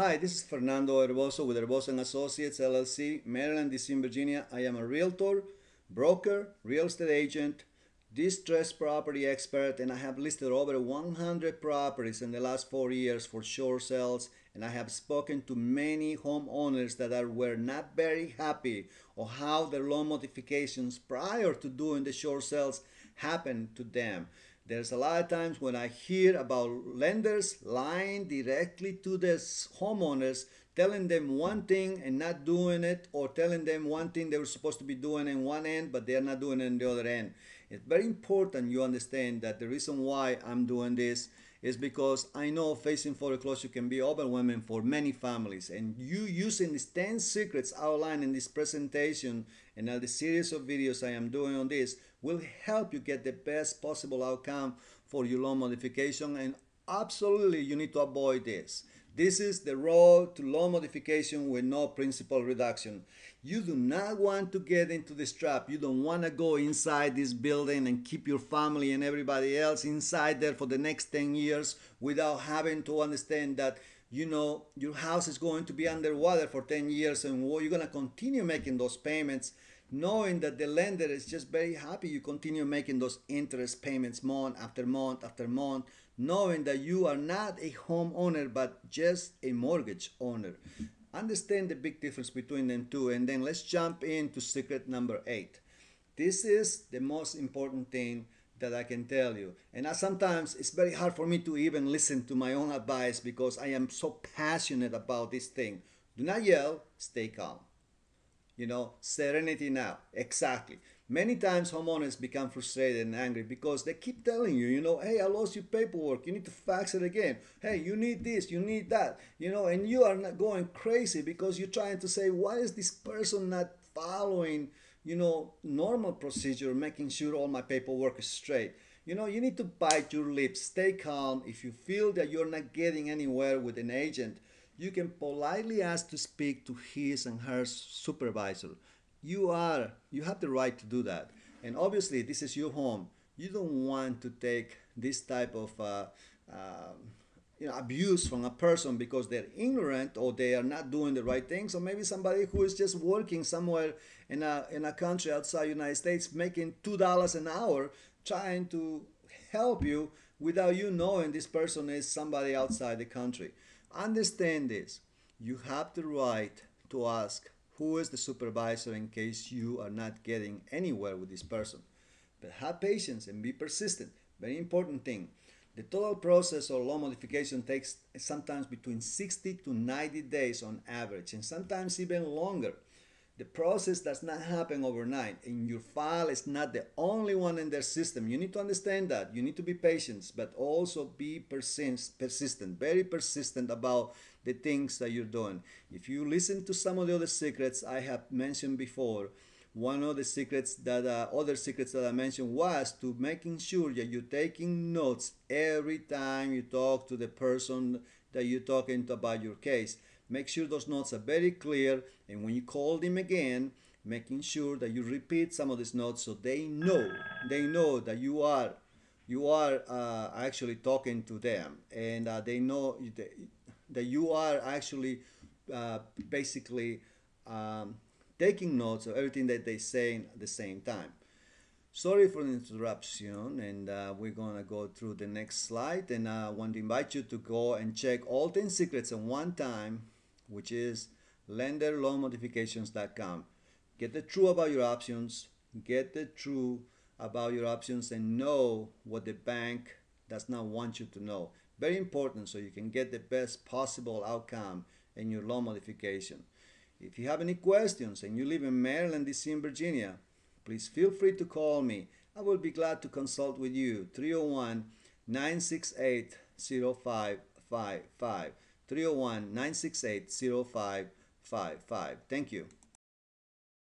Hi, this is Fernando Herboso with Herboso and Associates LLC, Maryland, DC, Virginia. I am a realtor, broker, real estate agent, distressed property expert, and I have listed over 100 properties in the last four years for short sales. And I have spoken to many homeowners that are, were not very happy or how their loan modifications prior to doing the short sales happened to them. There's a lot of times when I hear about lenders lying directly to the homeowners, telling them one thing and not doing it, or telling them one thing they were supposed to be doing in one end, but they're not doing it in the other end. It's very important you understand that the reason why I'm doing this is because I know facing foreclosure can be overwhelming for many families. And you using these 10 secrets outlined in this presentation and the series of videos I am doing on this will help you get the best possible outcome for your loan modification. And absolutely, you need to avoid this. This is the road to loan modification with no principal reduction. You do not want to get into this trap. You don't want to go inside this building and keep your family and everybody else inside there for the next 10 years without having to understand that you know your house is going to be underwater for 10 years and you're going to continue making those payments knowing that the lender is just very happy you continue making those interest payments month after month after month knowing that you are not a homeowner but just a mortgage owner understand the big difference between them two and then let's jump into secret number eight this is the most important thing that I can tell you. And I, sometimes it's very hard for me to even listen to my own advice because I am so passionate about this thing. Do not yell, stay calm. You know, serenity now. Exactly. Many times homeowners become frustrated and angry because they keep telling you, you know, hey, I lost your paperwork. You need to fax it again. Hey, you need this, you need that. You know, and you are not going crazy because you're trying to say, why is this person not following, you know, normal procedure, making sure all my paperwork is straight? You know, you need to bite your lips, stay calm. If you feel that you're not getting anywhere with an agent, you can politely ask to speak to his and her supervisor. You are you have the right to do that. And obviously this is your home. You don't want to take this type of uh, uh, you know, abuse from a person because they're ignorant or they are not doing the right things or maybe somebody who is just working somewhere in a, in a country outside the united states making two dollars an hour trying to help you without you knowing this person is somebody outside the country understand this you have the right to ask who is the supervisor in case you are not getting anywhere with this person. But have patience and be persistent. Very important thing. The total process of loan modification takes sometimes between 60 to 90 days on average, and sometimes even longer. The process does not happen overnight, and your file is not the only one in their system. You need to understand that. You need to be patient, but also be persist persistent, very persistent about the things that you're doing. If you listen to some of the other secrets I have mentioned before, one of the secrets that uh, other secrets that I mentioned was to making sure that you're taking notes every time you talk to the person that you're talking to about your case Make sure those notes are very clear and when you call them again, making sure that you repeat some of these notes so they know, they know that you are you are uh, actually talking to them and uh, they know that you are actually uh, basically um, taking notes of everything that they say at the same time. Sorry for the interruption, and uh, we're gonna go through the next slide. And I want to invite you to go and check all 10 secrets at one time which is lenderloanmodifications.com. Get the truth about your options, get the truth about your options, and know what the bank does not want you to know. Very important so you can get the best possible outcome in your loan modification. If you have any questions and you live in Maryland, DC, and Virginia, please feel free to call me. I will be glad to consult with you. 301 968 0555. 301 968 0555. Thank you.